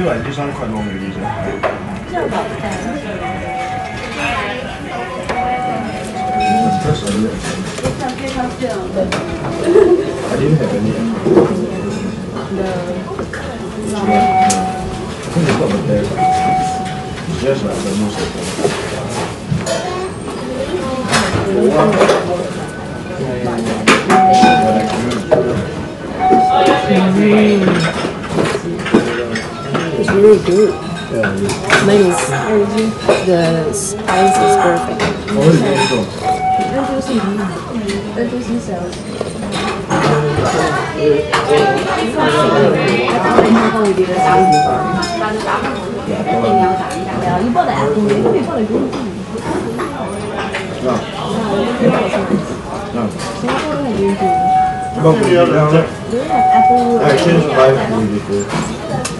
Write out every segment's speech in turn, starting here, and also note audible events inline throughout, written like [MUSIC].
就三十块多美金。这个，哎。这是什么？啊，这个非常漂亮。哈哈这个很美。这个，这个，这个，这个，这个，这个，这个，这个，这个，这个，这个，very good. Yeah, yeah. Mine is the spice is perfect. Apple. Apple. Apple. Apple. Apple. Apple. Apple. Apple. Apple.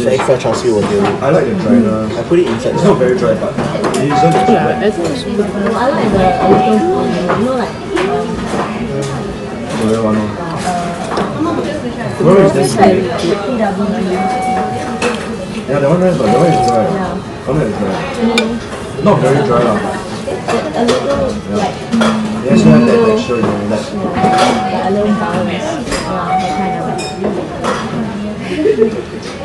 The extra char siu will do. I like the dryness. Hmm. I put it inside. It's not very dry, but it isn't as yeah, wet. No, I like the original. You know, like. Where one? Where uh, is this? Yeah, that one is but that one is dry. Yeah, That one is dry. Mm. Not very dry, lah. A little, yeah. like. Yeah, so that texture, you know, that's. a little bounce. Uh, that kind of. [LAUGHS]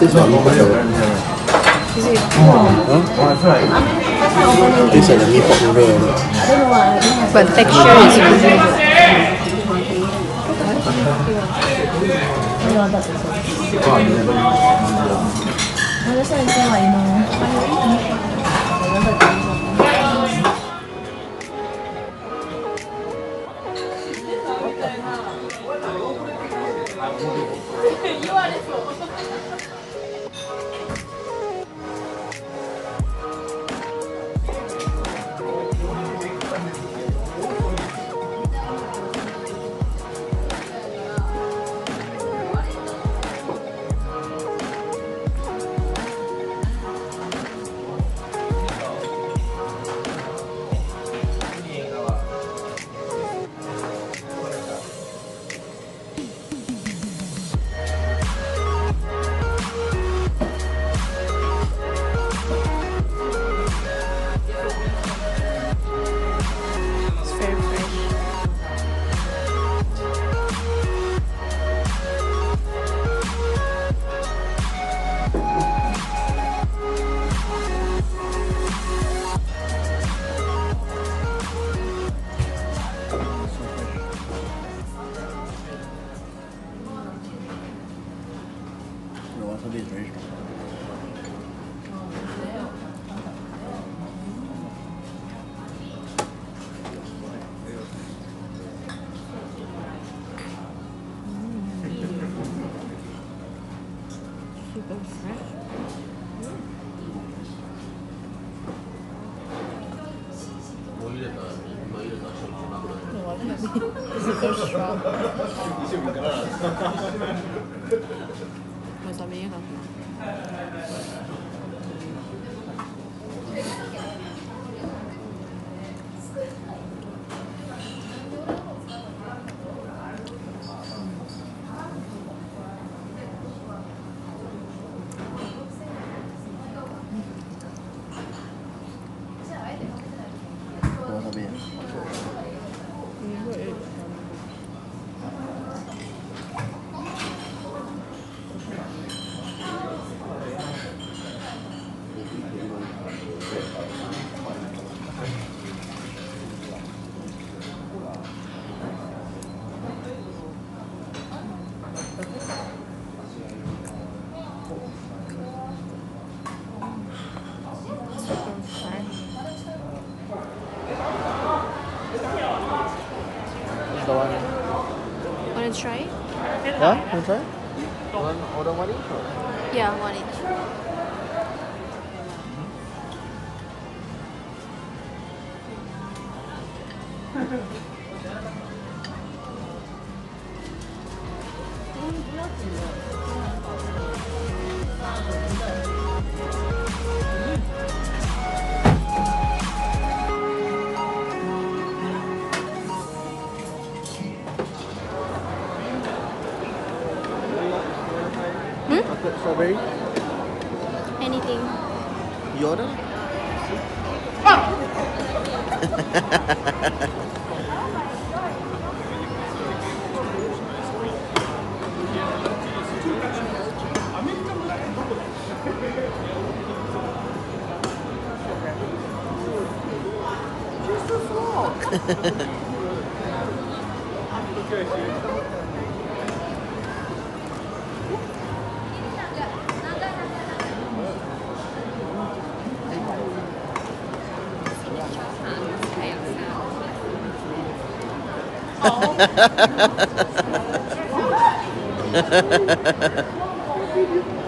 There's not meat pie or what? Is it? Huh? It tastes like the meat pork noodle or what? But texture is good. you are this one. 特别新鲜。嗯。是不是？我入れた、今入れた商品なくなる。我真没。呵呵呵。哈哈哈。mas também é não. Yeah? One try? One order one each or? Yeah, one each. 음, strawberry? Anything. Yoda? Ah! small. Oh. [LAUGHS]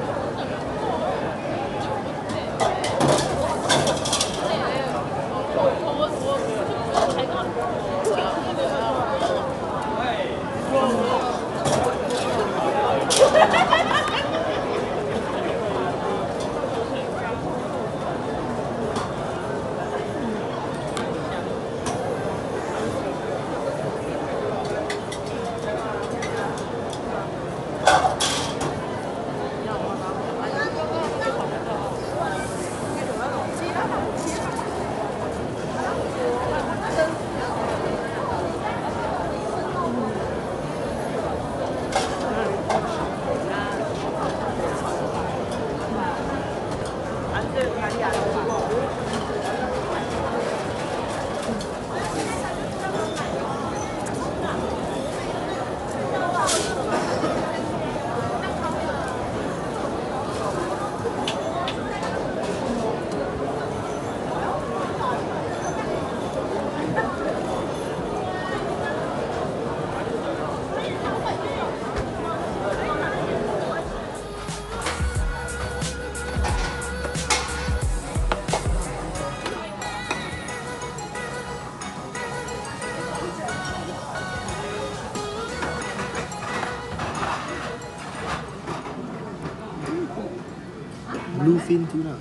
Bluefin tuna.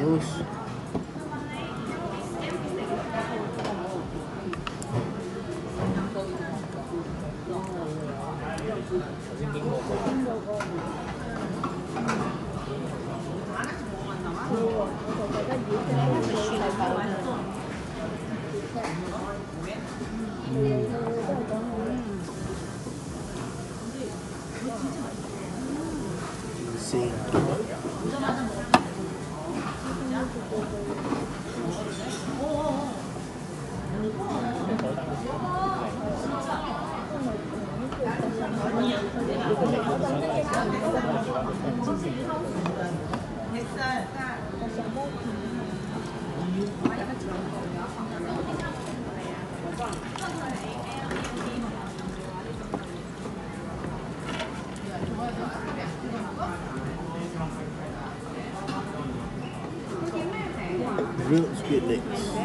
Those. Thank you. see. good licks.